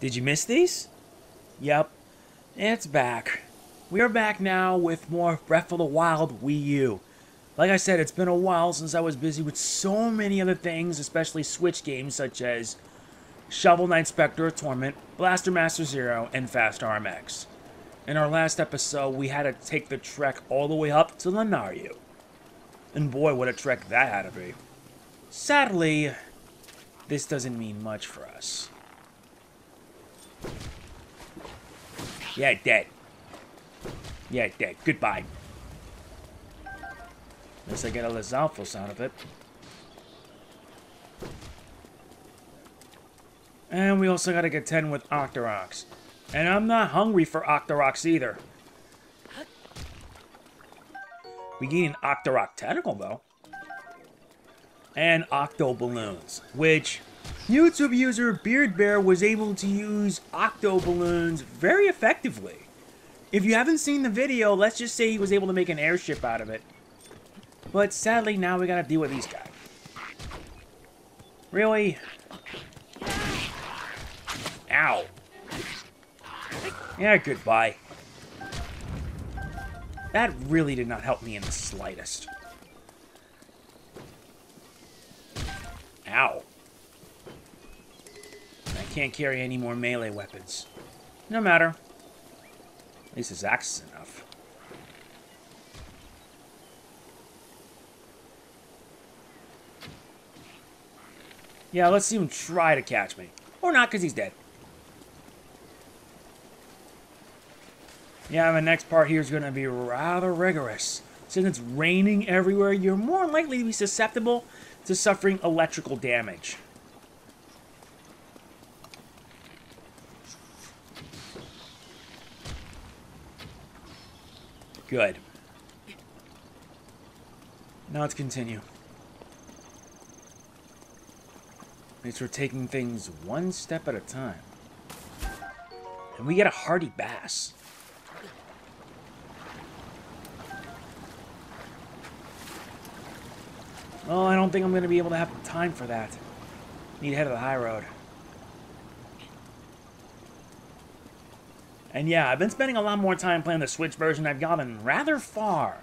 Did you miss these? Yep, it's back. We are back now with more Breath of the Wild Wii U. Like I said, it's been a while since I was busy with so many other things, especially Switch games such as Shovel Knight Spectre of Torment, Blaster Master Zero, and Fast RMX. In our last episode, we had to take the trek all the way up to Lanayru. And boy, what a trek that had to be. Sadly, this doesn't mean much for us. Yeah, dead. Yeah, dead. Goodbye. Unless I get a Lizalfos sound of it. And we also gotta get 10 with Octoroks. And I'm not hungry for Octoroks either. We need an Octorok Tentacle, though. And Octo Balloons, which YouTube user BeardBear was able to use Octo Balloons very effectively. If you haven't seen the video, let's just say he was able to make an airship out of it. But sadly, now we gotta deal with these guys. Really? Ow. Yeah, goodbye. That really did not help me in the slightest. Ow. I can't carry any more melee weapons. No matter. At least his axe is enough. Yeah, let's see him try to catch me. Or not, because he's dead. Yeah, the next part here is going to be rather rigorous. Since it's raining everywhere, you're more likely to be susceptible to suffering electrical damage. Good. Now let's continue. It's we're taking things one step at a time. And we get a hearty bass. Oh, I don't think I'm going to be able to have time for that. Need to head to the high road. And yeah, I've been spending a lot more time playing the Switch version. I've gotten rather far.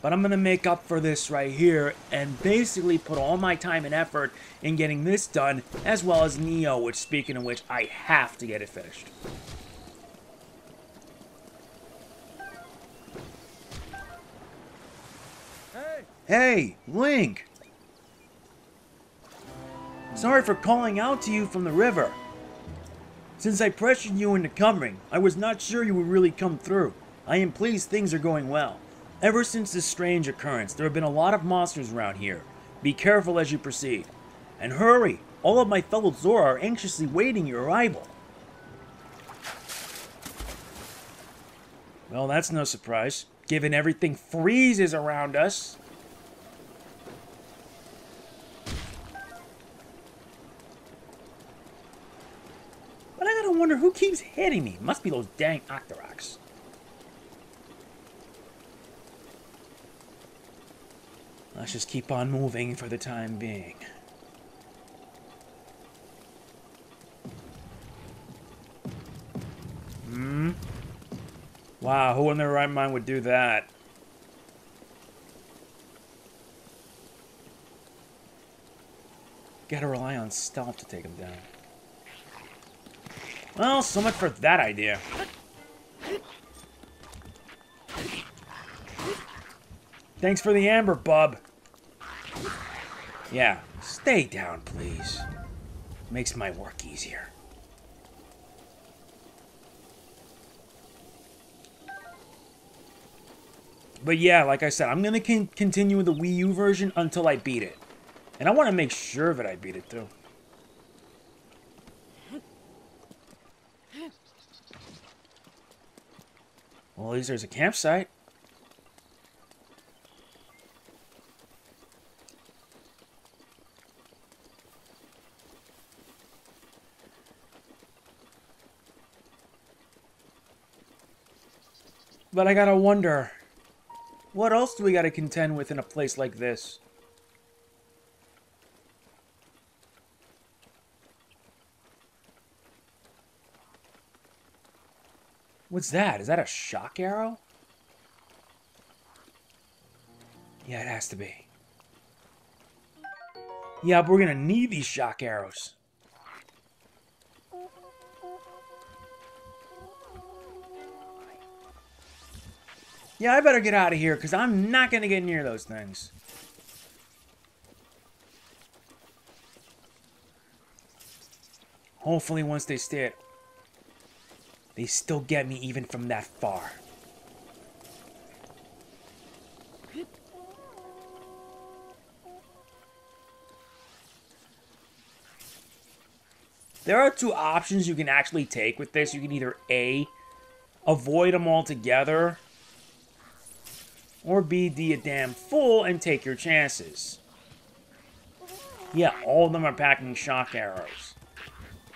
But I'm going to make up for this right here and basically put all my time and effort in getting this done, as well as Neo, which, speaking of which, I have to get it finished. Hey! Hey, Link! Sorry for calling out to you from the river. Since I pressured you into coming, I was not sure you would really come through. I am pleased things are going well. Ever since this strange occurrence, there have been a lot of monsters around here. Be careful as you proceed. And hurry! All of my fellow Zora are anxiously waiting your arrival. Well, that's no surprise, given everything freezes around us. But I gotta wonder who keeps hitting me. Must be those dang Octoroks. Let's just keep on moving for the time being. Hmm? Wow, who in their right mind would do that? Gotta rely on stealth to take him down. Well, so much for that idea. Thanks for the amber, bub. Yeah, stay down, please. Makes my work easier. But yeah, like I said, I'm going to con continue with the Wii U version until I beat it. And I want to make sure that I beat it, too. Well, at least there's a campsite. But I gotta wonder, what else do we gotta contend with in a place like this? What's that? Is that a shock arrow? Yeah, it has to be. Yeah, but we're gonna need these shock arrows. Yeah, I better get out of here, because I'm not gonna get near those things. Hopefully once they stay they still get me even from that far. There are two options you can actually take with this. You can either A, avoid them altogether, or B, be a damn fool and take your chances. Yeah, all of them are packing shock arrows.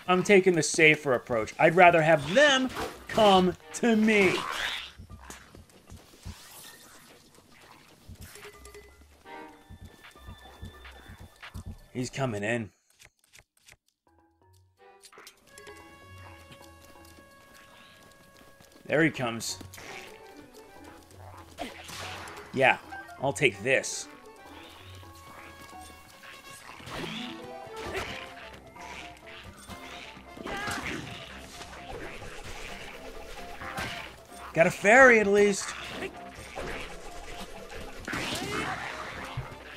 I'm taking the safer approach. I'd rather have them come to me. He's coming in. There he comes. Yeah, I'll take this. Got a fairy at least.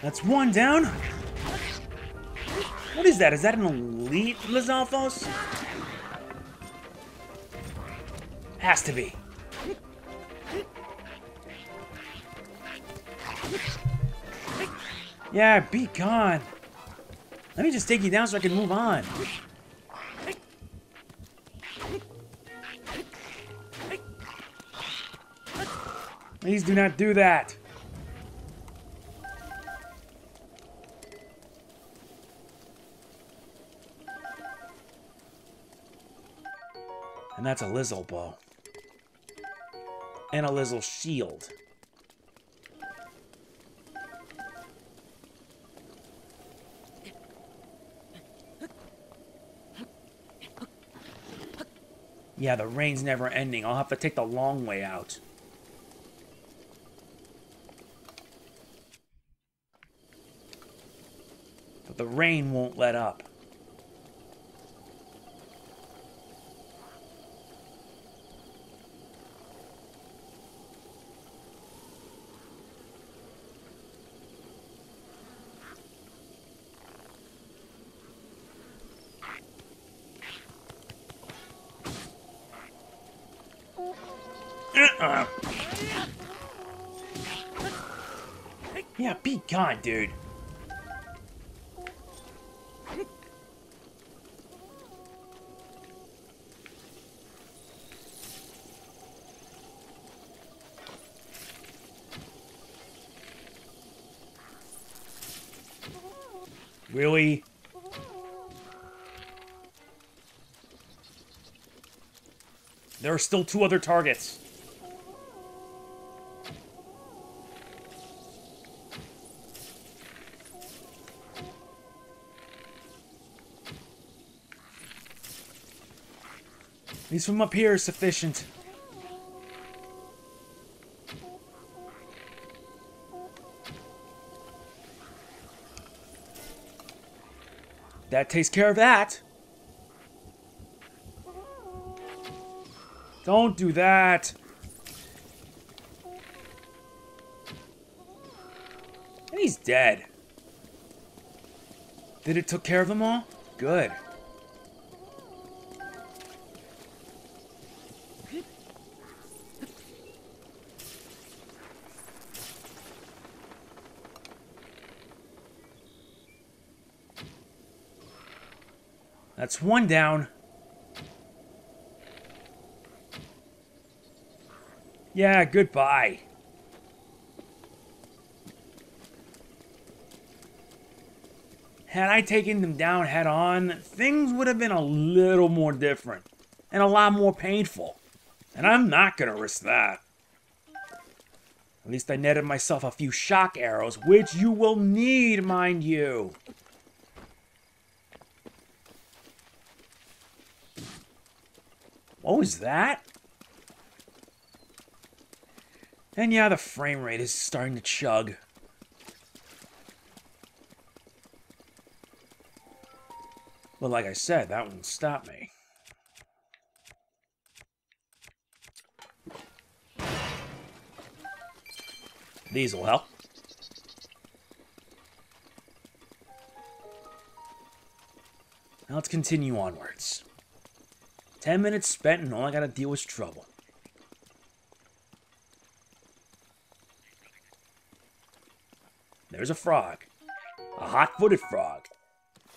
That's one down. What is that? Is that an elite Lizalfos? Has to be. Yeah, be gone. Let me just take you down so I can move on. Please do not do that. And that's a Lizal bow. And a Lizal shield. Yeah, the rain's never ending. I'll have to take the long way out. But the rain won't let up. Yeah, be gone, dude. Really? There are still two other targets. These from up here is sufficient. That takes care of that. Don't do that. And he's dead. Did it took care of them all? Good. That's one down. Yeah, goodbye. Had I taken them down head on, things would have been a little more different. And a lot more painful. And I'm not going to risk that. At least I netted myself a few shock arrows, which you will need, mind you. Oh, what was that? And yeah, the frame rate is starting to chug. But like I said, that won't stop me. These will help. Now let's continue onwards. Ten minutes spent and all I gotta deal is trouble. There's a frog. A hot-footed frog.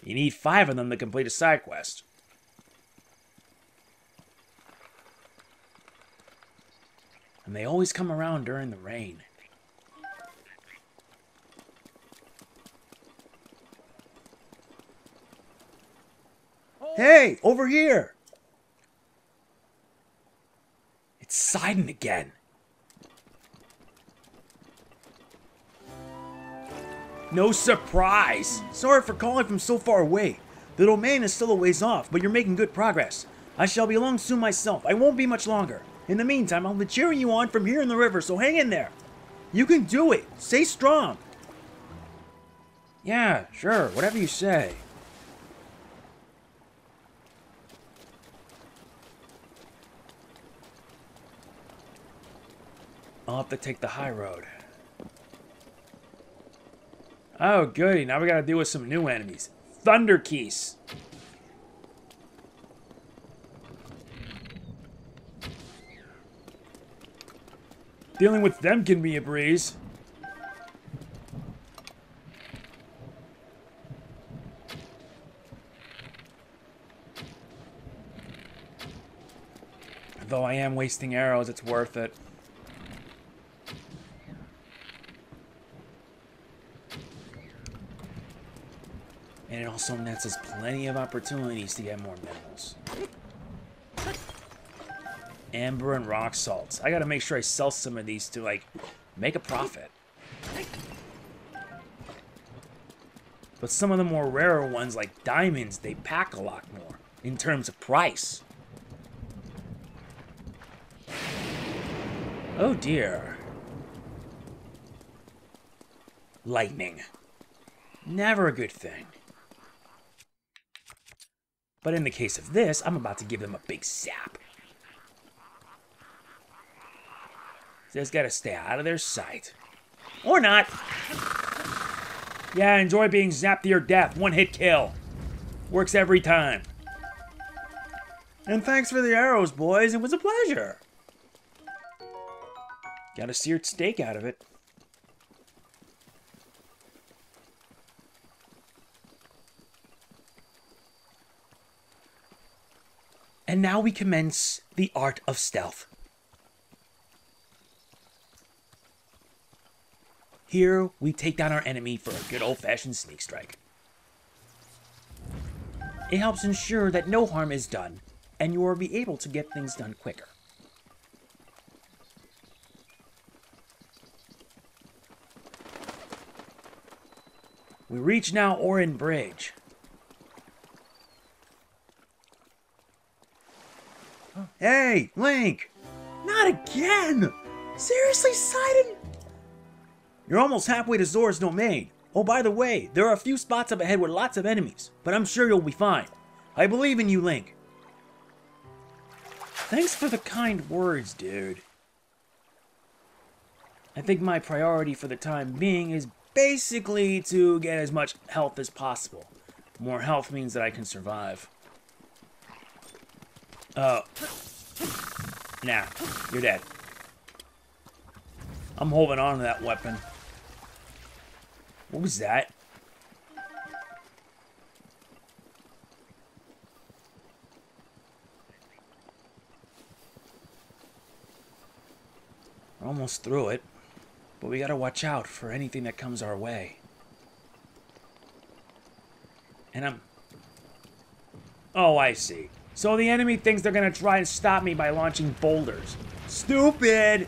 You need five of them to complete a side quest. And they always come around during the rain. Hey, over here! It's Sidon again. No surprise! Sorry for calling from so far away. The domain is still a ways off, but you're making good progress. I shall be along soon myself. I won't be much longer. In the meantime, I'll be cheering you on from here in the river, so hang in there. You can do it. Stay strong. Yeah, sure, whatever you say. I'll have to take the high road. Oh, goody. Now we gotta deal with some new enemies. Thunderkeese. Dealing with them can be a breeze. Though I am wasting arrows, it's worth it. And it also nets us plenty of opportunities to get more minerals. Amber and rock salts. I gotta make sure I sell some of these to, like, make a profit. But some of the more rarer ones, like diamonds, they pack a lot more in terms of price. Oh dear. Lightning. Never a good thing. But in the case of this, I'm about to give them a big zap. Just gotta stay out of their sight. Or not. Yeah, enjoy being zapped to your death. One hit kill. Works every time. And thanks for the arrows, boys. It was a pleasure. Got a seared steak out of it. And now we commence the art of stealth. Here, we take down our enemy for a good old-fashioned sneak strike. It helps ensure that no harm is done, and you will be able to get things done quicker. We reach now Oren Bridge. Hey, Link! Not again! Seriously, Sidon? You're almost halfway to Zora's domain. Oh, by the way, there are a few spots up ahead with lots of enemies, but I'm sure you'll be fine. I believe in you, Link. Thanks for the kind words, dude. I think my priority for the time being is basically to get as much health as possible. More health means that I can survive. Oh. Nah, you're dead. I'm holding on to that weapon. What was that? We're almost through it, but we gotta watch out for anything that comes our way. And I'm... Oh, I see. So the enemy thinks they're gonna try and stop me by launching boulders. Stupid!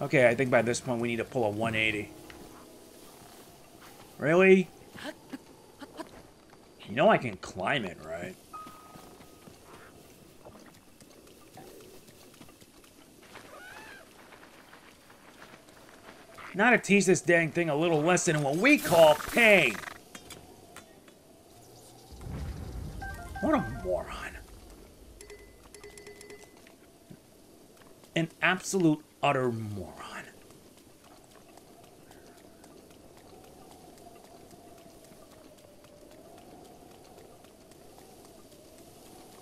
Okay, I think by this point we need to pull a 180. Really? You know I can climb it, right? Now to tease this dang thing a little less than what we call pain. What a moron. An absolute, utter moron.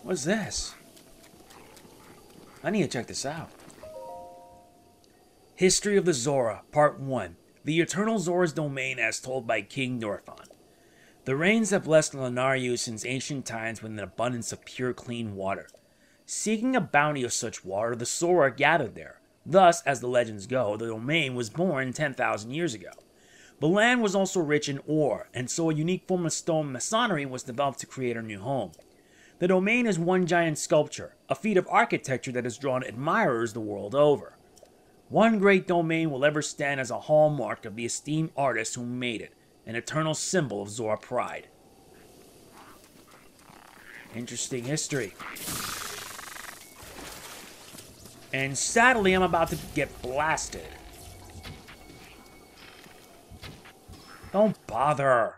What's this? I need to check this out. History of the Zora, Part 1. The Eternal Zora's Domain as told by King Dorephan. The rains have blessed Lanayru since ancient times with an abundance of pure, clean water. Seeking a bounty of such water, the Zora gathered there. Thus, as the legends go, the domain was born 10,000 years ago. The land was also rich in ore, and so a unique form of stone masonry was developed to create her new home. The domain is one giant sculpture, a feat of architecture that has drawn admirers the world over. One great domain will ever stand as a hallmark of the esteemed artist who made it, an eternal symbol of Zora pride. Interesting history. And sadly, I'm about to get blasted. Don't bother.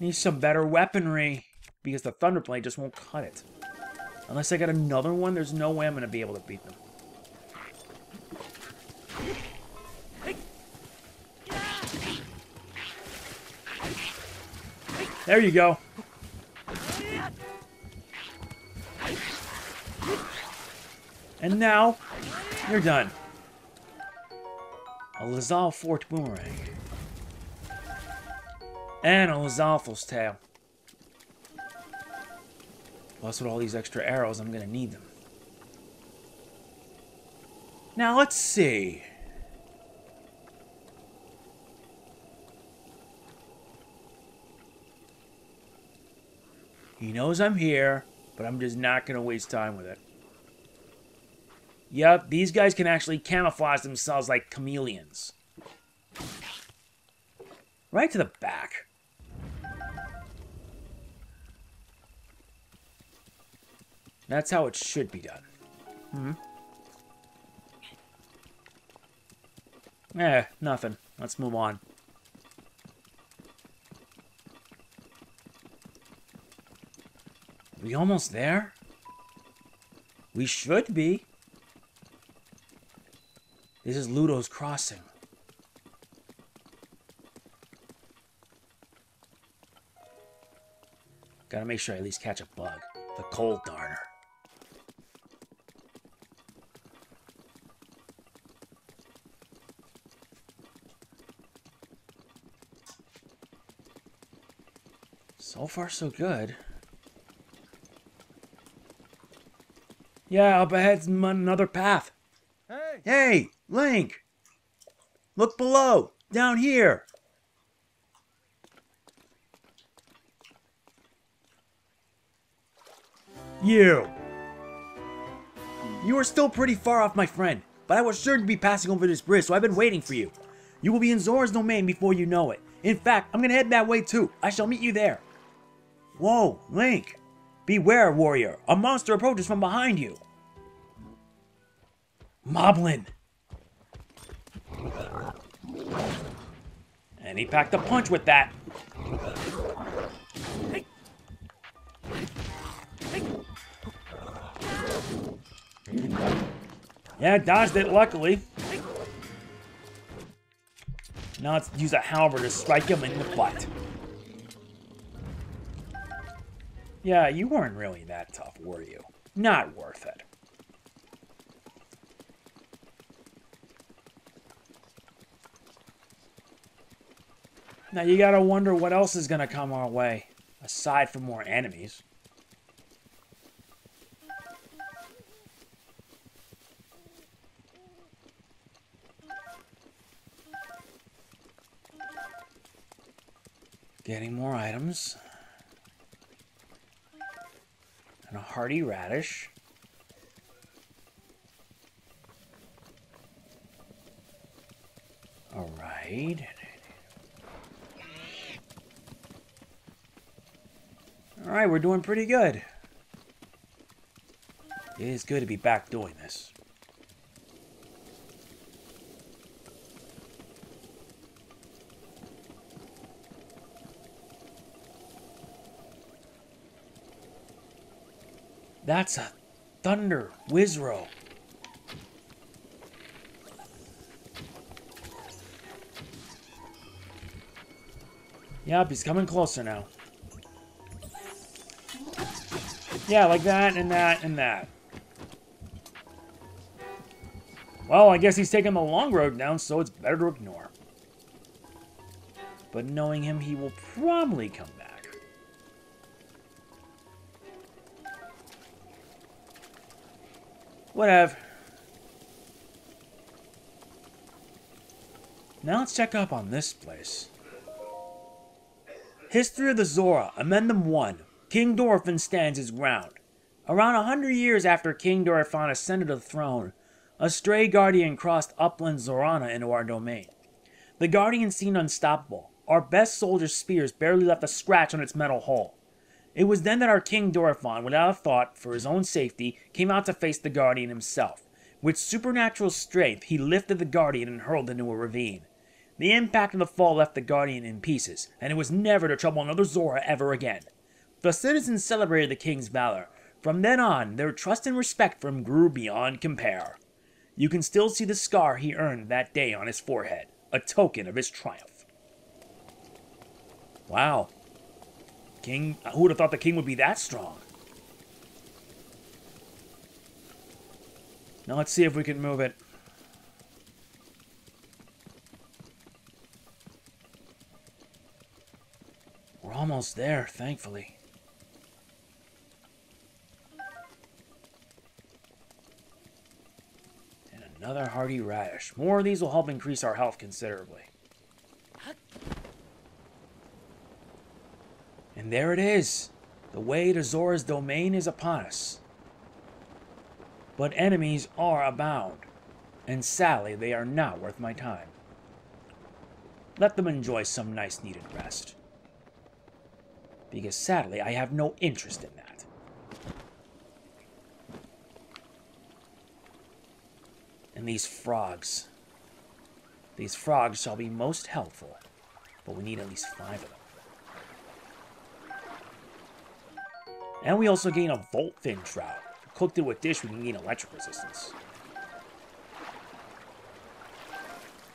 Need some better weaponry because the Thunderblade just won't cut it. Unless I get another one, there's no way I'm going to be able to beat them. There you go. And now, you're done. A Lizal Forked Boomerang. And a Lizalfos tail. Plus, with all these extra arrows, I'm going to need them. Now, let's see. He knows I'm here, but I'm just not going to waste time with it. Yep, these guys can actually camouflage themselves like chameleons. Right to the back. That's how it should be done. Hmm. Eh, nothing. Let's move on. We almost there? We should be. This is Luto's Crossing. Gotta make sure I at least catch a bug. The cold darner. So far, so good. Yeah, up ahead's another path. Hey! Hey, Link! Look below! Down here! You! You are still pretty far off, my friend, but I was sure to be passing over this bridge, so I've been waiting for you. You will be in Zora's domain before you know it. In fact, I'm gonna head that way too. I shall meet you there. Whoa, Link! Beware, warrior! A monster approaches from behind you! Moblin! And he packed a punch with that. Yeah, dodged it, luckily. Now let's use a halberd to strike him in the butt. Yeah, you weren't really that tough, were you? Not worth it. Now you gotta wonder what else is gonna come our way, aside from more enemies. Getting more items. And a hearty radish. Alright. Alright, we're doing pretty good. It is good to be back doing this. That's a Thunder Wizzrobe. Yep, he's coming closer now. Yeah, like that, and that, and that. Well, I guess he's taking the long road down, so it's better to ignore. But knowing him, he will probably come Whatever. Now let's check up on this place. History of the Zora, Amendum 1. King Dorephan stands his ground. Around a hundred years after King Dorephan ascended the throne, a stray guardian crossed upland Zorana into our domain. The guardian seemed unstoppable. Our best soldiers' spears barely left a scratch on its metal hull. It was then that our King Dorephan, without a thought for his own safety, came out to face the guardian himself. With supernatural strength, he lifted the guardian and hurled into a ravine. The impact of the fall left the Guardian in pieces, and it was never to trouble another Zora ever again. The citizens celebrated the king's valor. From then on, their trust and respect for him grew beyond compare. You can still see the scar he earned that day on his forehead, a token of his triumph. Wow. King, who would have thought the king would be that strong? Now let's see if we can move it. We're almost there, thankfully. And another hardy radish. More of these will help increase our health considerably. And there it is. The way to Zora's domain is upon us. But enemies are abound, and sadly they are not worth my time. Let them enjoy some nice needed rest because sadly I have no interest in that. And these frogs. These frogs shall be most helpful, but we need at least five of them. And we also gain a Volt Fin Trout. Cooked it with dish, we can gain electric resistance.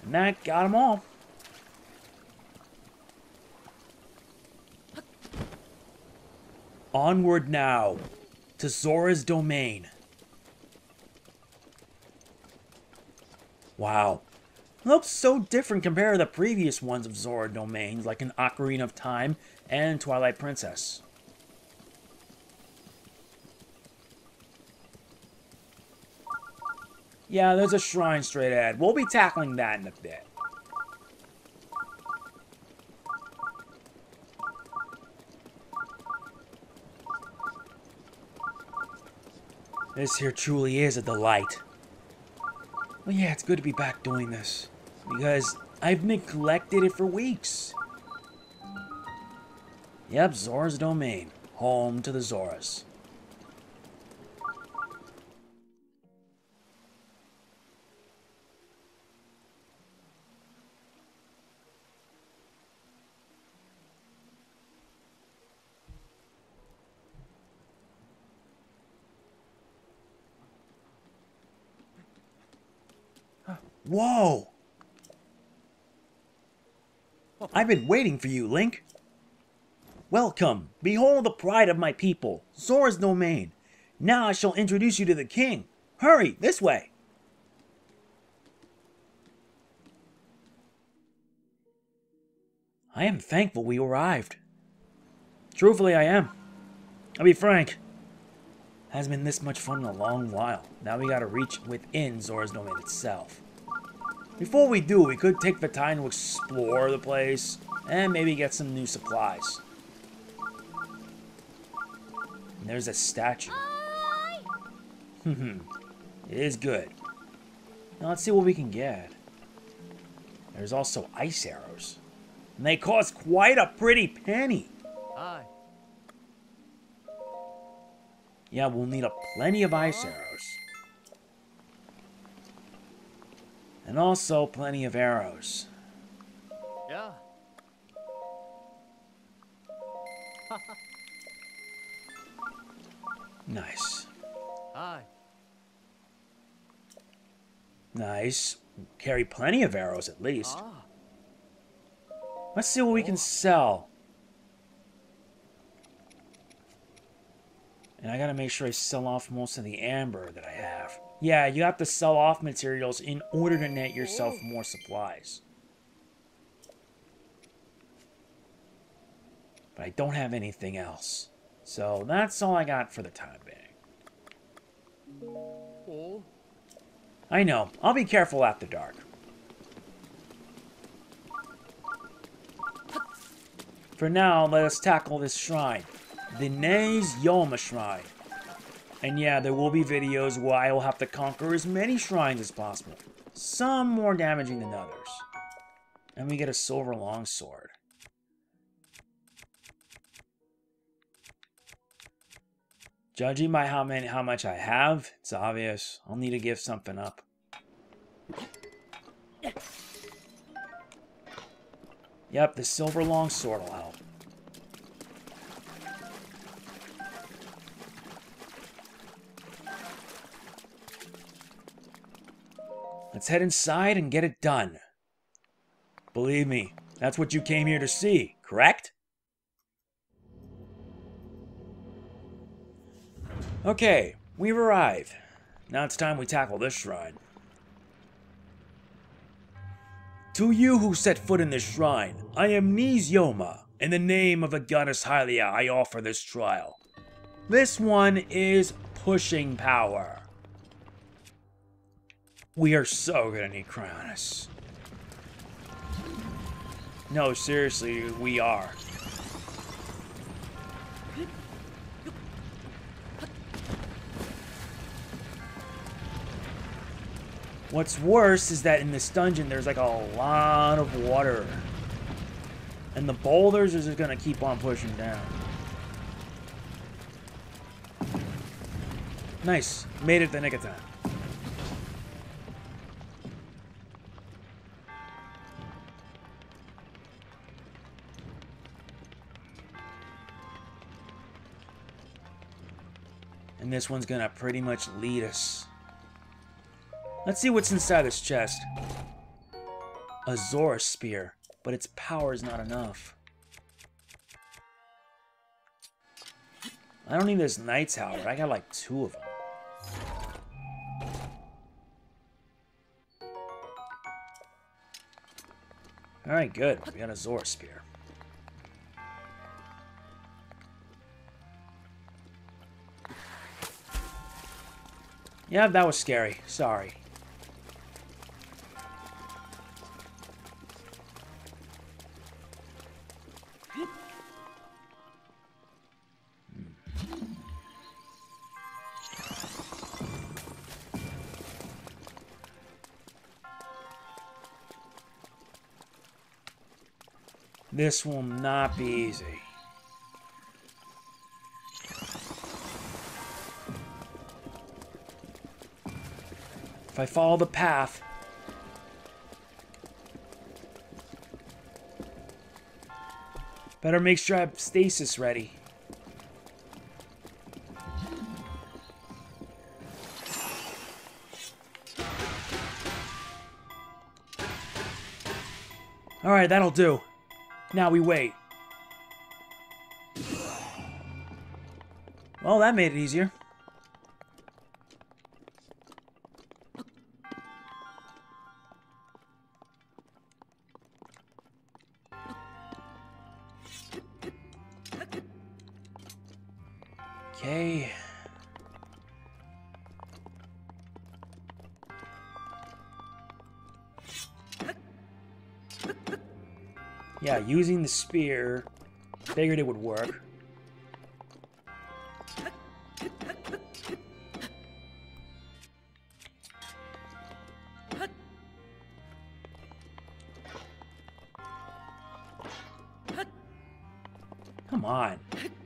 And that got them all. Onward now to Zora's domain. Wow. Looks so different compared to the previous ones of Zora domains, like an Ocarina of Time and Twilight Princess. Yeah, there's a shrine straight ahead. We'll be tackling that in a bit. This here truly is a delight. Well, yeah, it's good to be back doing this. Because I've neglected it for weeks. Yep, Zora's Domain. Home to the Zoras. Whoa! I've been waiting for you, Link. Welcome. Behold the pride of my people, Zora's domain. Now I shall introduce you to the king. Hurry, this way. I am thankful we arrived. Truthfully, I am. I'll be frank. Hasn't been this much fun in a long while. Now we gotta reach within Zora's domain itself. Before we do, we could take the time to explore the place and maybe get some new supplies. And there's a statue. Hmm, it is good. Now let's see what we can get. There's also ice arrows. And they cost quite a pretty penny. Aye. Yeah, we'll need a plenty of ice arrows. And also plenty of arrows. Yeah. Nice. Aye. Nice. Carry plenty of arrows at least. Ah. Let's see what we can sell. And I gotta make sure I sell off most of the amber that I have. Yeah, you have to sell off materials in order to net yourself oh. more supplies. But I don't have anything else. So that's all I got for the time being. Oh. I know. I'll be careful after dark. For now, let us tackle this shrine. The Ne'ez Yohma Shrine. And yeah, there will be videos where I will have to conquer as many shrines as possible. Some more damaging than others. And we get a silver longsword. Judging by how many how much I have, it's obvious I'll need to give something up. Yep, the silver longsword will help. Let's head inside and get it done. Believe me, that's what you came here to see, correct? Okay, we've arrived. Now it's time we tackle this shrine. To you who set foot in this shrine, I am Ne'ez Yohma. In the name of the goddess Hylia, I offer this trial. This one is pushing power. We are so gonna need Cryonis. No, seriously, we are. What's worse is that in this dungeon, there's like a lot of water. And the boulders are just gonna keep on pushing down. Nice. Made it the nick of time. This one's gonna pretty much lead us. Let's see what's inside this chest. A Zora spear, but its power is not enough. I don't need this Knight's Tower. I got like two of them. Alright, good. We got a Zora spear. Yeah, that was scary. Sorry. This will not be easy. I follow the path... Better make sure I have stasis ready. Alright, that'll do. Now we wait. Well, that made it easier. Using the spear, figured it would work. Come on.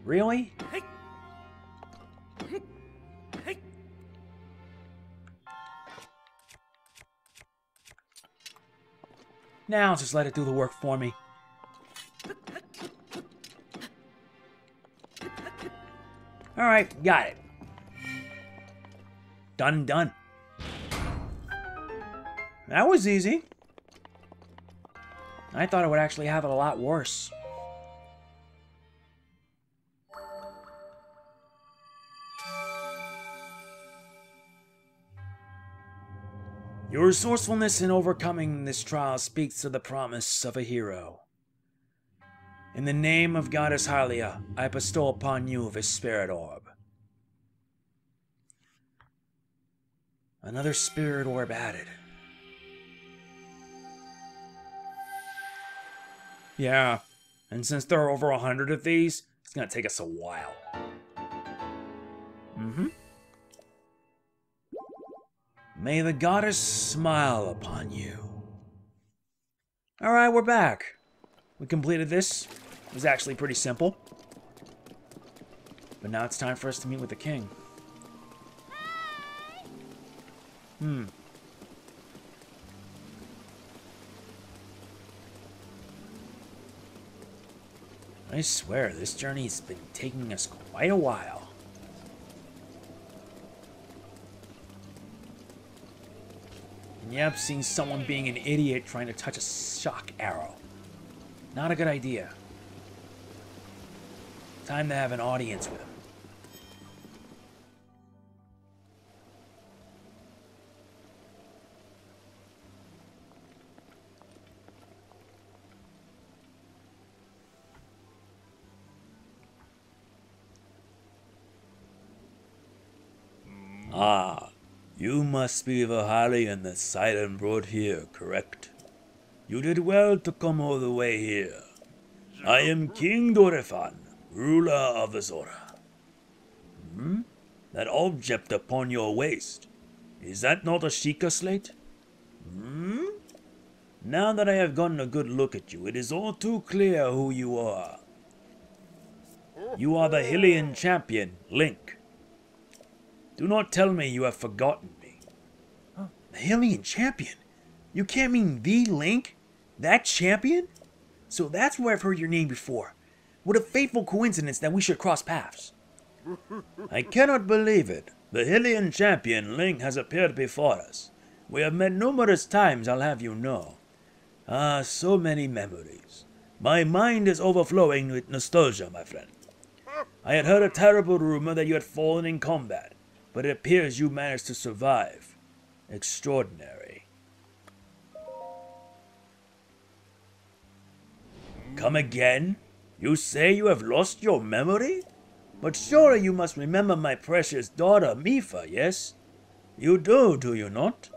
Really? Now just let it do the work for me. Alright, got it. Done, and done. That was easy. I thought it would actually have it a lot worse. Your resourcefulness in overcoming this trial speaks to the promise of a hero. In the name of Goddess Hylia, I bestow upon you this spirit orb. Another spirit orb added. Yeah, and since there are over a hundred of these, it's gonna take us a while. Mm-hmm. May the goddess smile upon you. Alright, we're back. We completed this. It was actually pretty simple. But now it's time for us to meet with the king. Hmm. I swear, this journey's been taking us quite a while. And yep, seeing someone being an idiot trying to touch a shock arrow. Not a good idea. Time to have an audience with him. Must be the Hylian that Sidon brought here, correct? You did well to come all the way here. I am King Dorephan, ruler of Azora. Hmm? That object upon your waist, is that not a Sheikah slate? Hmm? Now that I have gotten a good look at you, it is all too clear who you are. You are the Hylian champion, Link. Do not tell me you have forgotten the Hylian champion? You can't mean the Link? That champion? So that's where I've heard your name before. What a fateful coincidence that we should cross paths. I cannot believe it. The Hylian champion Link has appeared before us. We have met numerous times, I'll have you know. Ah, so many memories. My mind is overflowing with nostalgia, my friend. I had heard a terrible rumor that you had fallen in combat but it appears you managed to survive. Extraordinary. Come again? You say you have lost your memory? But surely you must remember my precious daughter, Mipha, yes? You do, do you not?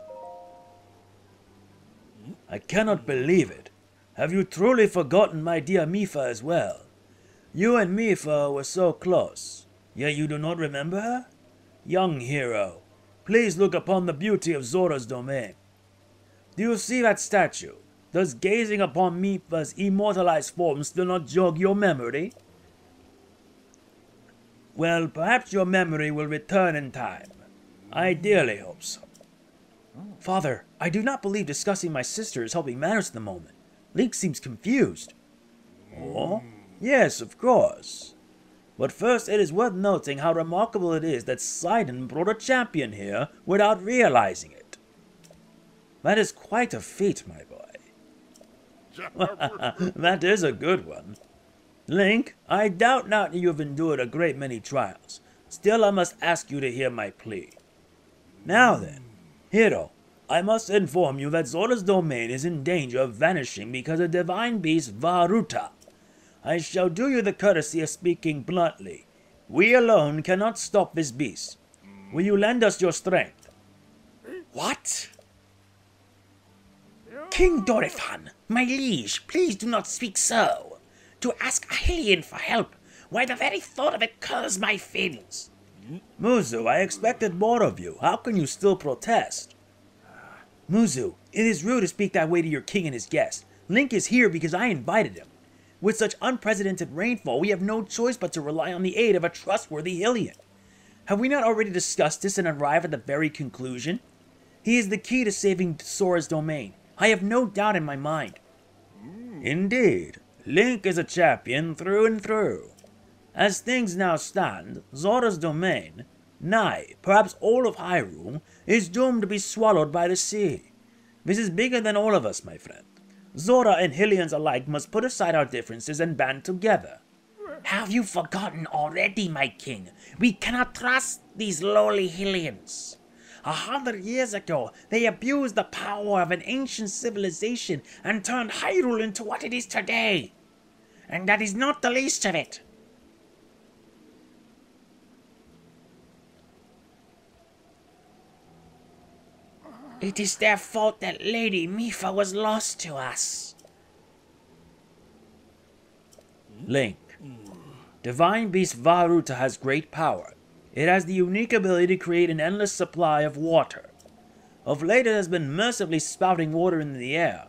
I cannot believe it. Have you truly forgotten my dear Mipha as well? You and Mipha were so close, yet you do not remember her? Young hero, please look upon the beauty of Zora's domain. Do you see that statue? Does gazing upon Mipha's immortalized form still not jog your memory? Well, perhaps your memory will return in time. I dearly hope so. Father, I do not believe discussing my sister is helping matters at the moment. Link seems confused. Oh? Yes, of course. But first, it is worth noting how remarkable it is that Sidon brought a champion here without realizing it. That is quite a feat, my boy. that is a good one. Link, I doubt not you have endured a great many trials. Still, I must ask you to hear my plea. Now then, Hero, I must inform you that Zora's domain is in danger of vanishing because of divine beast Vah Ruta I shall do you the courtesy of speaking bluntly. We alone cannot stop this beast. Will you lend us your strength? What? King Dorephan, my liege, please do not speak so. To ask a Hylian for help, why the very thought of it curs my feelings. Muzu, I expected more of you. How can you still protest? Muzu, it is rude to speak that way to your king and his guest. Link is here because I invited him. With such unprecedented rainfall, we have no choice but to rely on the aid of a trustworthy Hylian. Have we not already discussed this and arrived at the very conclusion? He is the key to saving Zora's domain. I have no doubt in my mind. Indeed, Link is a champion through and through. As things now stand, Zora's domain, nay, perhaps all of Hyrule, is doomed to be swallowed by the sea. This is bigger than all of us, my friend. Zora and Hylians alike must put aside our differences and band together. Have you forgotten already, my king? We cannot trust these lowly Hylians. A hundred years ago, they abused the power of an ancient civilization and turned Hyrule into what it is today. And that is not the least of it. It is their fault that Lady Mipha was lost to us. Link. Divine Beast Vah Ruta has great power. It has the unique ability to create an endless supply of water. Of late it has been mercifully spouting water into the air.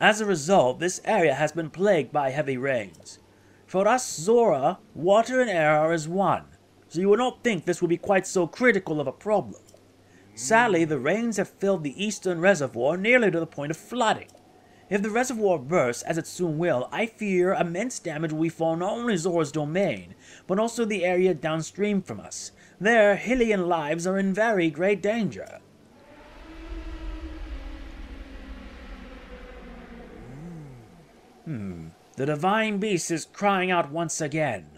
As a result, this area has been plagued by heavy rains. For us Zora, water and air are as one, so you would not think this would be quite so critical of a problem. Sadly, the rains have filled the eastern reservoir nearly to the point of flooding. If the reservoir bursts, as it soon will, I fear immense damage will befall not only Zora's domain, but also the area downstream from us. There, Hylian lives are in very great danger. Hmm. The Divine Beast is crying out once again.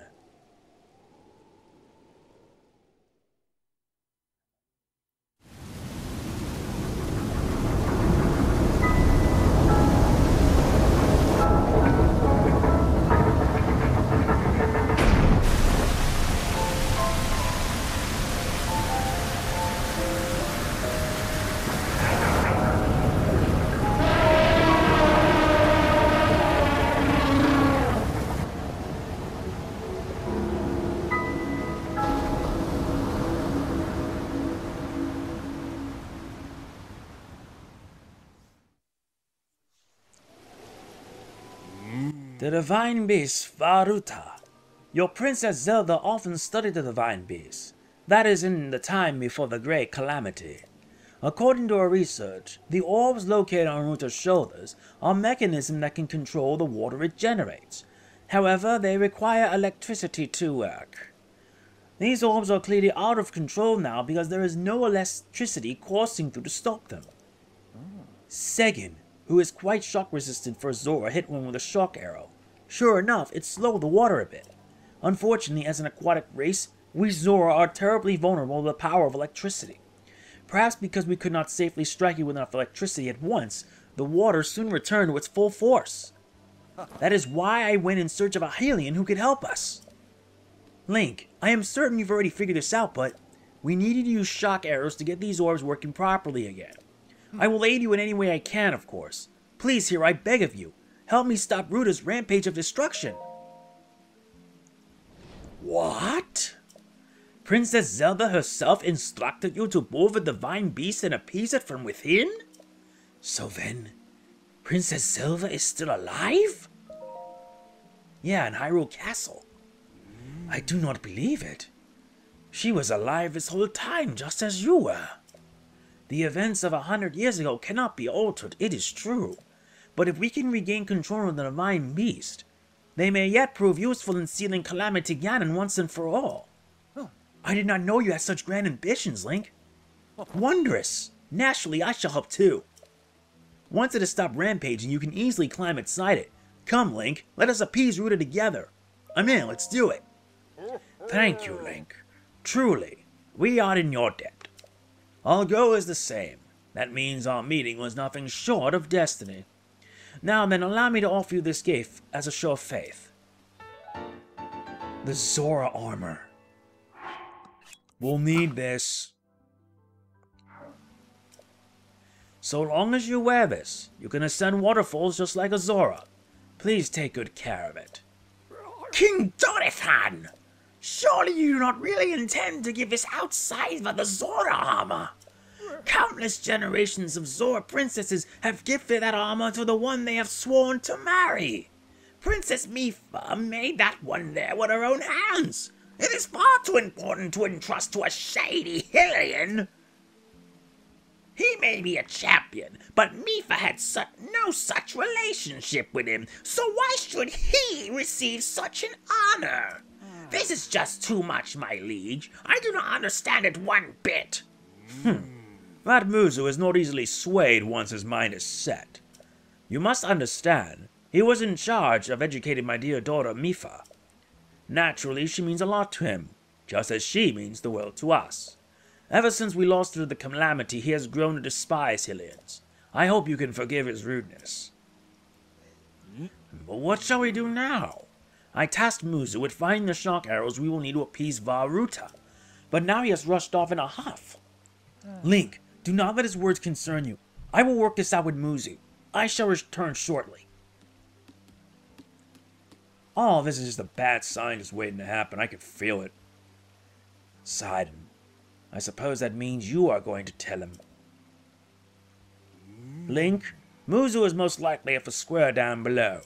The Divine Beast, Vah Ruta. Your Princess Zelda often studied the Divine Beast. That is in the time before the Great Calamity. According to her research, the orbs located on Ruta's shoulders are mechanisms that can control the water it generates. However, they require electricity to work. These orbs are clearly out of control now because there is no electricity coursing through to stop them. Seggin, who is quite shock resistant for Zora, hit one with a shock arrow. Sure enough, it slowed the water a bit. Unfortunately, as an aquatic race, we Zora are terribly vulnerable to the power of electricity. Perhaps because we could not safely strike it with enough electricity at once, the water soon returned to its full force. That is why I went in search of a Hylian who could help us. Link, I am certain you've already figured this out, but we needed to use shock arrows to get these orbs working properly again. I will aid you in any way I can, of course. Please, here, I beg of you, help me stop Ruta's rampage of destruction. What? Princess Zelda herself instructed you to move a divine beast and appease it from within? So then, Princess Zelda is still alive? Yeah, in Hyrule Castle. I do not believe it. She was alive this whole time, just as you were. The events of a hundred years ago cannot be altered, it is true. But if we can regain control of the Divine Beast, they may yet prove useful in sealing Calamity Ganon once and for all. I did not know you had such grand ambitions, Link. Wondrous! Naturally, I shall help too. Once it has stopped rampaging, you can easily climb inside it. Come, Link, let us appease Ruta together. I'm in, let's do it. Thank you, Link. Truly, we are in your debt. I'll go as the same. That means our meeting was nothing short of destiny. Now then, allow me to offer you this gift as a show of faith. The Zora armor. We'll need this. So long as you wear this, you can ascend waterfalls just like a Zora. Please take good care of it. King Dorephan! Surely you do not really intend to give this outside outsider the Zora armor? Countless generations of Zora princesses have gifted that armor to the one they have sworn to marry. Princess Mipha made that one there with her own hands. It is far too important to entrust to a shady Hylian. He may be a champion, but Mipha had no such relationship with him, so why should he receive such an honor? This is just too much, my liege. I do not understand it one bit. Hmm. That Muzu is not easily swayed once his mind is set. You must understand, he was in charge of educating my dear daughter Mipha. Naturally, she means a lot to him, just as she means the world to us. Ever since we lost her to the calamity, he has grown to despise Hylians. I hope you can forgive his rudeness. Hmm? But what shall we do now? I tasked Muzu with finding the shock arrows we will need to appease Vah Ruta, but now he has rushed off in a huff. Hmm. Link, do not let his words concern you. I will work this out with Muzu. I shall return shortly. All this is just a bad sign just waiting to happen. I can feel it. Sidon, I suppose that means you are going to tell him. Link, Muzu is most likely at the square down below.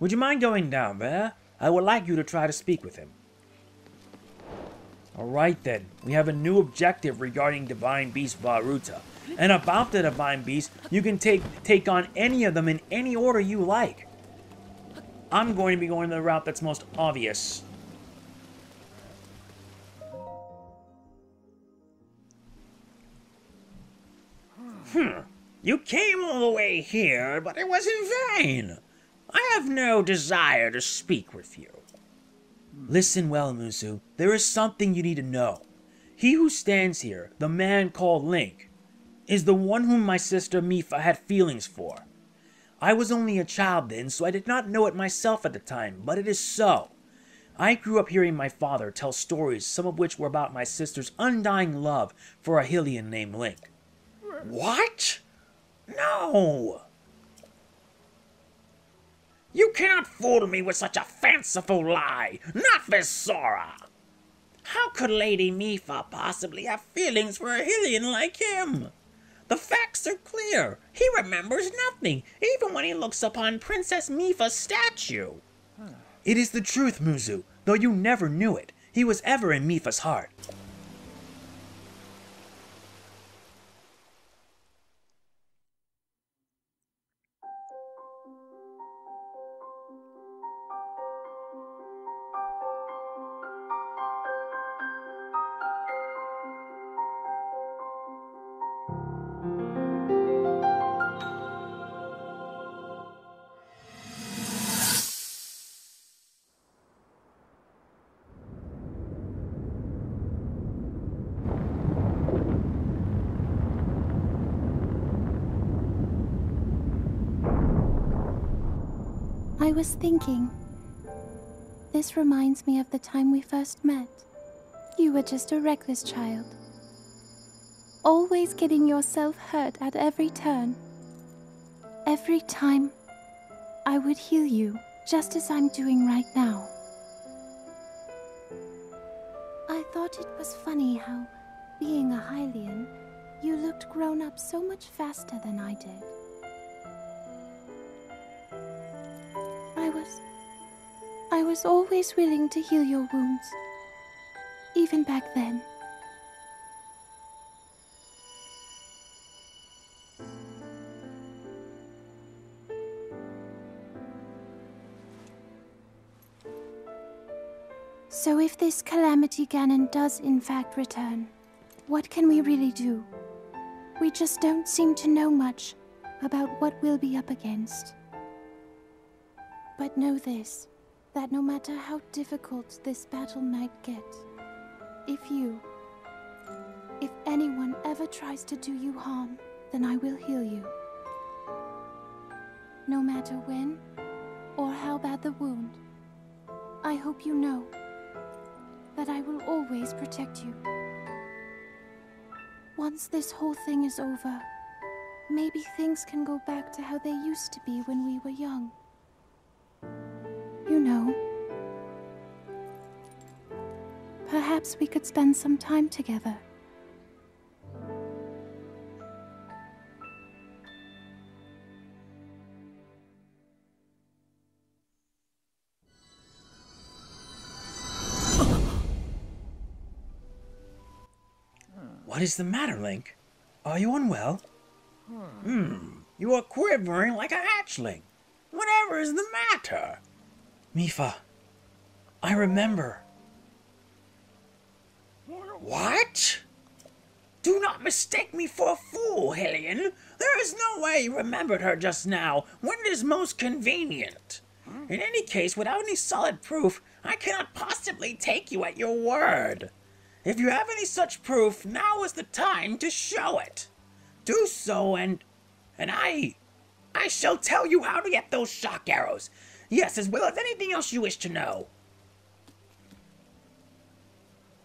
Would you mind going down there? I would like you to try to speak with him. Alright then, we have a new objective regarding Divine Beast Vah Ruta. And about the Divine Beast, you can take take on any of them in any order you like. I'm going to be going the route that's most obvious. Hmm. You came all the way here, but it was in vain. I have no desire to speak with you. Listen well, Muzu. There is something you need to know. He who stands here, the man called Link, is the one whom my sister Mipha had feelings for. I was only a child then, so I did not know it myself at the time, but it is so. I grew up hearing my father tell stories, some of which were about my sister's undying love for a Hylian named Link. What? No! You cannot fool me with such a fanciful lie! Not this Zora! How could Lady Mipha possibly have feelings for a Hylian like him? The facts are clear. He remembers nothing, even when he looks upon Princess Mipha's statue. It is the truth, Muzu, though you never knew it. He was ever in Mipha's heart. I was thinking. This reminds me of the time we first met. You were just a reckless child. Always getting yourself hurt at every turn. Every time, I would heal you, just as I'm doing right now. I thought it was funny how, being a Hylian, you looked grown up so much faster than I did. Was. I was always willing to heal your wounds. Even back then. So, if this Calamity Ganon does in fact return, what can we really do? We just don't seem to know much about what we'll be up against. But know this that no matter how difficult this battle might get, if you, if anyone ever tries to do you harm, then I will heal you. No matter when or how bad the wound, I hope you know that I will always protect you. Once this whole thing is over, maybe things can go back to how they used to be when we were young. Perhaps we could spend some time together. What is the matter, Link? Are you unwell? Hmm, you are quivering like a hatchling. Whatever is the matter? Mipha, I remember. What? Do not mistake me for a fool, Hylian. There is no way you remembered her just now, when it is most convenient. In any case, without any solid proof, I cannot possibly take you at your word. If you have any such proof, now is the time to show it. Do so, and and I I shall tell you how to get those shock arrows. Yes, as well as anything else you wish to know.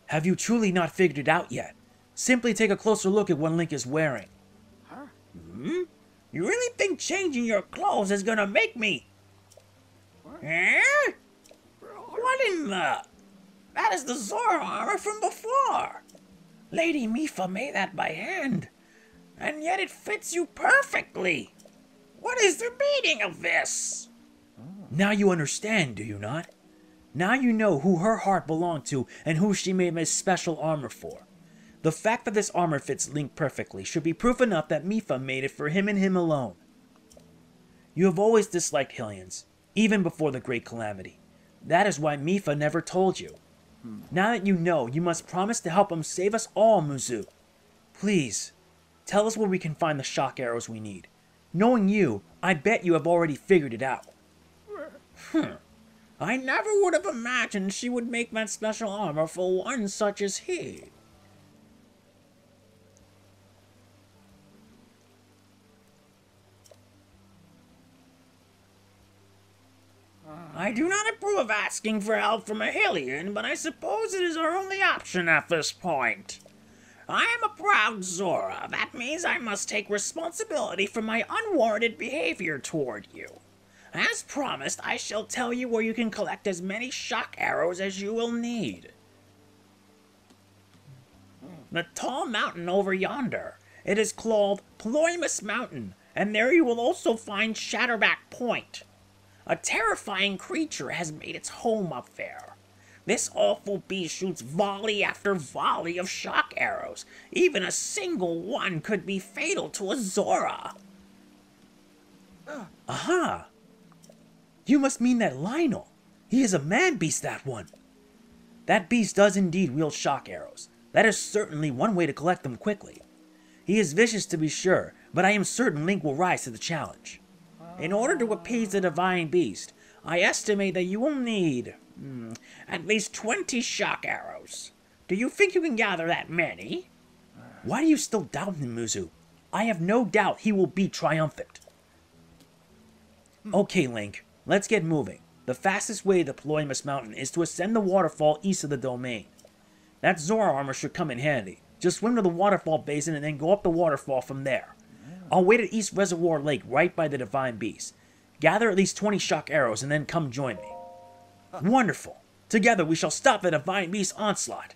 Have you truly not figured it out yet? Simply take a closer look at what Link is wearing. Huh? Hmm? You really think changing your clothes is gonna make me... Eh? What in the... That is the Zora armor from before. Lady Mipha made that by hand. And yet it fits you perfectly. What is the meaning of this? Now you understand, do you not? Now you know who her heart belonged to and who she made this special armor for. The fact that this armor fits Link perfectly should be proof enough that Mipha made it for him and him alone. You have always disliked Hylians, even before the Great Calamity. That is why Mipha never told you. Now that you know, you must promise to help him save us all, Muzu. Please, tell us where we can find the shock arrows we need. Knowing you, I bet you have already figured it out. Hmm. I never would have imagined she would make that special armor for one such as he. I do not approve of asking for help from a Hylian, but I suppose it is our only option at this point. I am a proud Zora. That means I must take responsibility for my unwarranted behavior toward you. As promised, I shall tell you where you can collect as many shock arrows as you will need. The tall mountain over yonder. It is called Ploymus Mountain, and there you will also find Shatterback Point. A terrifying creature has made its home up there. This awful beast shoots volley after volley of shock arrows. Even a single one could be fatal to a Zora. Aha! You must mean that Lynel. He is a man beast, that one. That beast does indeed wield shock arrows. That is certainly one way to collect them quickly. He is vicious to be sure, but I am certain Link will rise to the challenge. In order to appease the divine beast, I estimate that you will need hmm, at least 20 shock arrows. Do you think you can gather that many? Why do you still doubt him, Muzu? I have no doubt he will be triumphant. Okay, Link, let's get moving. The fastest way to Ploymus Mountain is to ascend the waterfall east of the domain. That Zora armor should come in handy. Just swim to the waterfall basin and then go up the waterfall from there. I'll wait at East Reservoir Lake right by the Divine Beast. Gather at least 20 shock arrows and then come join me. Wonderful. Together we shall stop the Divine Beast's onslaught.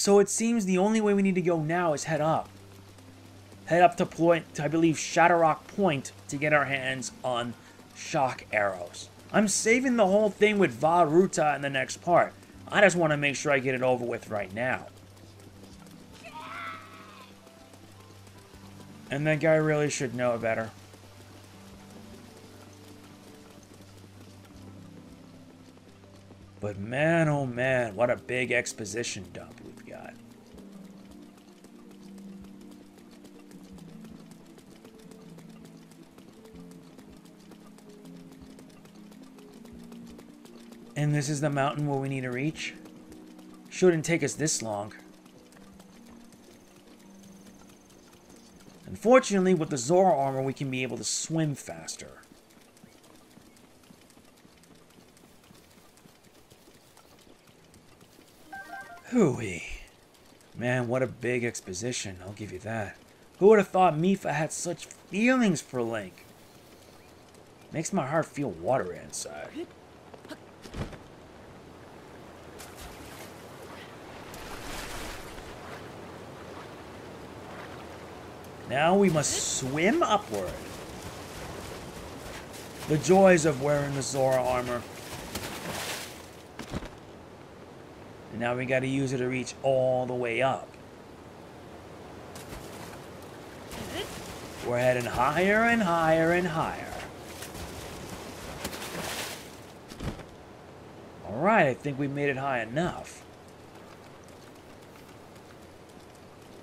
So it seems the only way we need to go now is head up. Head up to point, to, I believe, Shatterrock Point to get our hands on shock arrows. I'm saving the whole thing with Vah Ruta in the next part. I just want to make sure I get it over with right now. And that guy really should know better. But man, oh man, what a big exposition dump And this is the mountain where we need to reach? Shouldn't take us this long. Unfortunately, with the Zora armor, we can be able to swim faster. Hooey. Man, what a big exposition, I'll give you that. Who would have thought Mipha had such feelings for Link? Makes my heart feel watery inside. Now we must swim upward. The joys of wearing the Zora armor. And now we gotta use it to reach all the way up. We're heading higher and higher and higher. Alright, I think we made it high enough.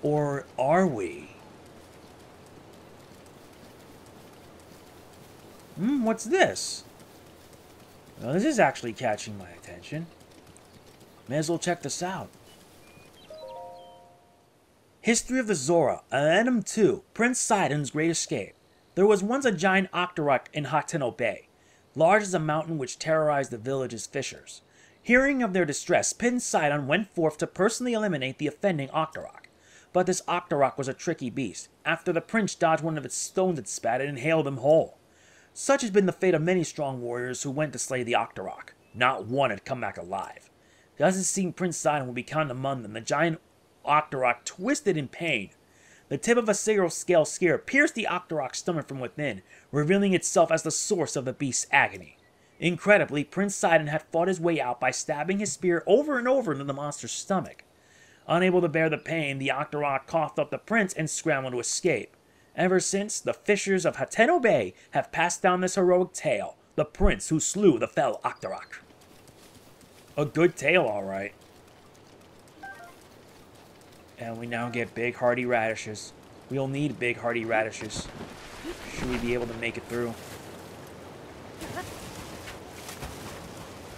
Or are we? Hmm, what's this? Well, this is actually catching my attention. May as well check this out. History of the Zora, Addendum 2, Prince Sidon's Great Escape. There was once a giant Octorok in Hateno Bay, large as a mountain which terrorized the village's fishers. Hearing of their distress, Prince Sidon went forth to personally eliminate the offending Octorok. But this Octorok was a tricky beast. After the prince dodged one of its stones it spat, it inhaled him whole. Such has been the fate of many strong warriors who went to slay the Octorok. Not one had come back alive. It seemed Prince Sidon would be counted among them, the giant Octorok twisted in pain. The tip of a single scale spear pierced the Octorok's stomach from within, revealing itself as the source of the beast's agony. Incredibly, Prince Sidon had fought his way out by stabbing his spear over and over into the monster's stomach. Unable to bear the pain, the Octorok coughed up the prince and scrambled to escape. Ever since, the fishers of Hateno Bay have passed down this heroic tale, the prince who slew the fell Octorok. A good tale, all right. And we now get big hearty radishes. We'll need big hearty radishes. Should we be able to make it through?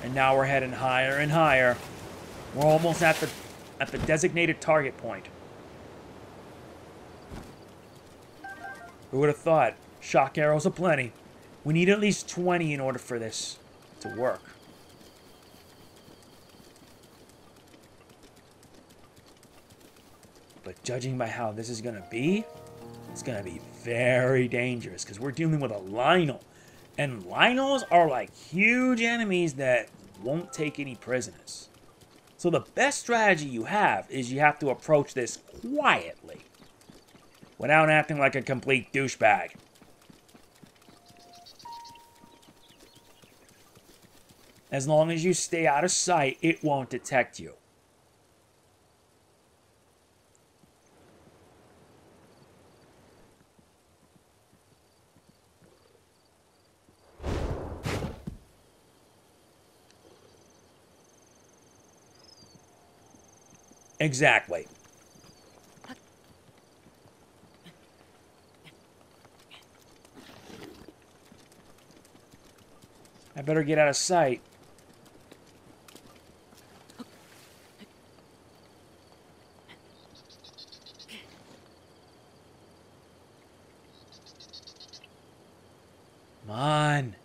And now we're heading higher and higher. We're almost at the at the designated target point. Who would have thought? Shock arrows aplenty. We need at least 20 in order for this to work. But judging by how this is going to be, it's going to be very dangerous because we're dealing with a Lynel. And Lynels are like huge enemies that won't take any prisoners. So the best strategy you have is you have to approach this quietly without acting like a complete douchebag. As long as you stay out of sight, it won't detect you. Exactly. I better get out of sight. Come on.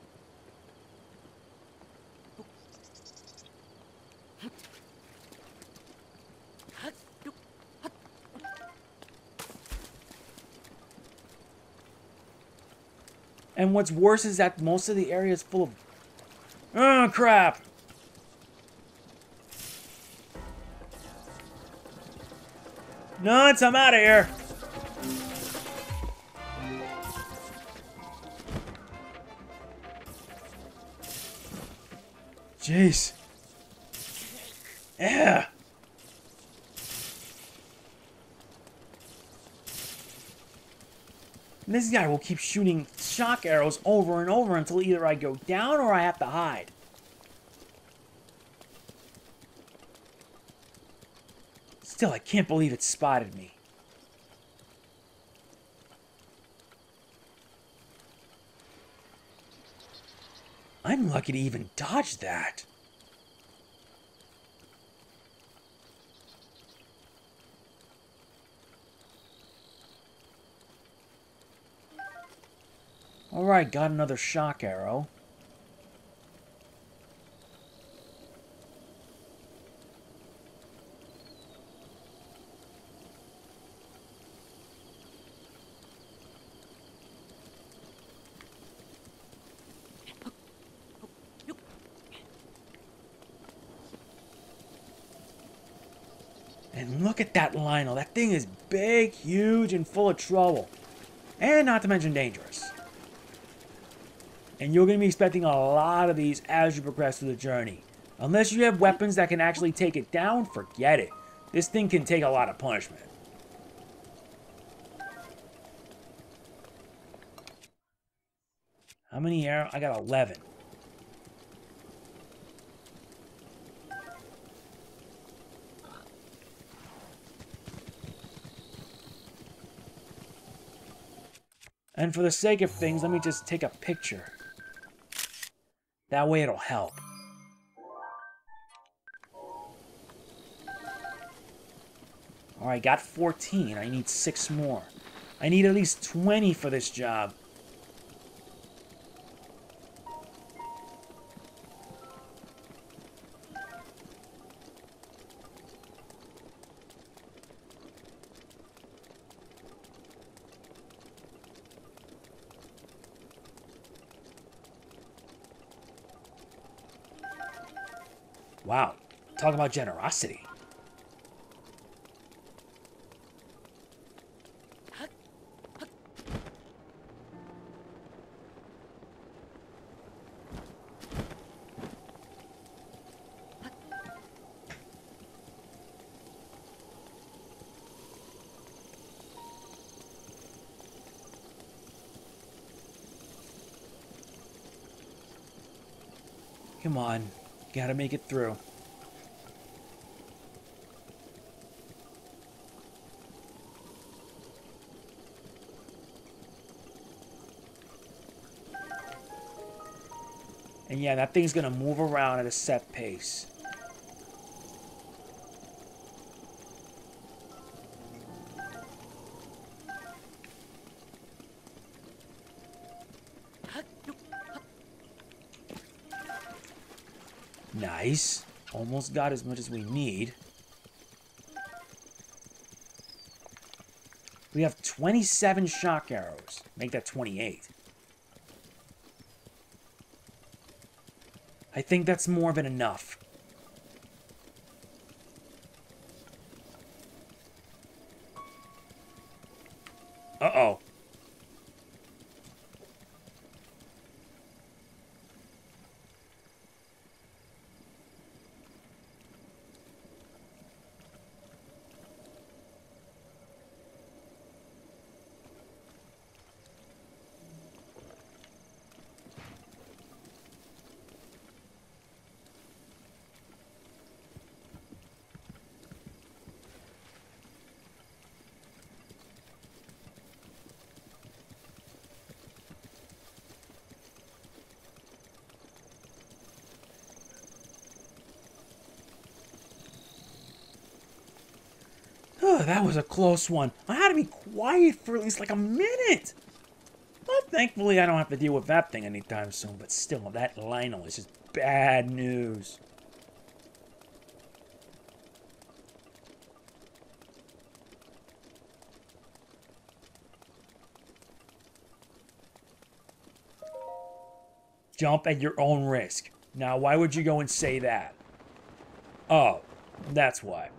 And what's worse is that most of the area is full of... Oh, crap! Nuts, I'm out of here! Jeez. Yeah. This guy will keep shooting shock arrows over and over until either I go down or I have to hide. Still, I can't believe it spotted me. I'm lucky to even dodge that. Alright, got another shock arrow. And look at that Lynel. That thing is big, huge, and full of trouble. And not to mention dangerous. And you're going to be expecting a lot of these as you progress through the journey. Unless you have weapons that can actually take it down, forget it. This thing can take a lot of punishment. How many arrows? I got 11. And for the sake of things, let me just take a picture. That way it'll help. Alright, got 14. I need 6 more. I need at least 20 for this job. Wow. Talk about generosity. Come on. Gotta make it through. And yeah, that thing's gonna move around at a set pace. Nice. Almost got as much as we need. We have 27 shock arrows. Make that 28. I think that's more than enough. Uh-oh. Oh, that was a close one. I had to be quiet for at least like a minute. But thankfully, I don't have to deal with that thing anytime soon. But still, that Lynel is just bad news. Jump at your own risk. Now, why would you go and say that? Oh, that's why.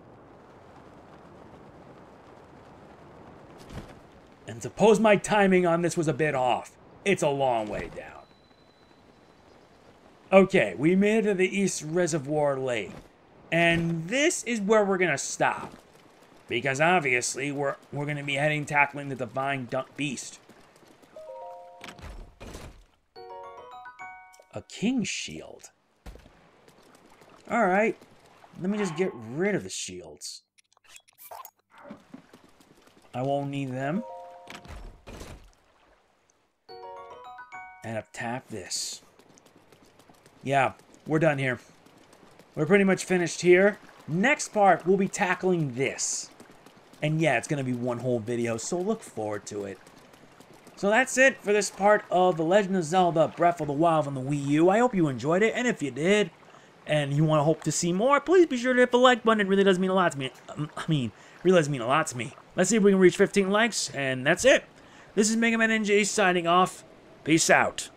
And suppose my timing on this was a bit off. It's a long way down. Okay, we made it to the East Reservoir Lake. And this is where we're going to stop. Because obviously, we're, we're going to be heading tackling the Divine Dump Beast. A King's Shield. Alright, let me just get rid of the shields. I won't need them. And tap this. Yeah, we're done here. We're pretty much finished here. Next part, we'll be tackling this. And yeah, it's going to be one whole video, so look forward to it. So that's it for this part of The Legend of Zelda Breath of the Wild on the Wii U. I hope you enjoyed it, and if you did, and you want to hope to see more, please be sure to hit the like button. It really does mean a lot to me. Um, I mean, really does mean a lot to me. Let's see if we can reach 15 likes, and that's it. This is Mega Man NG signing off. Peace out.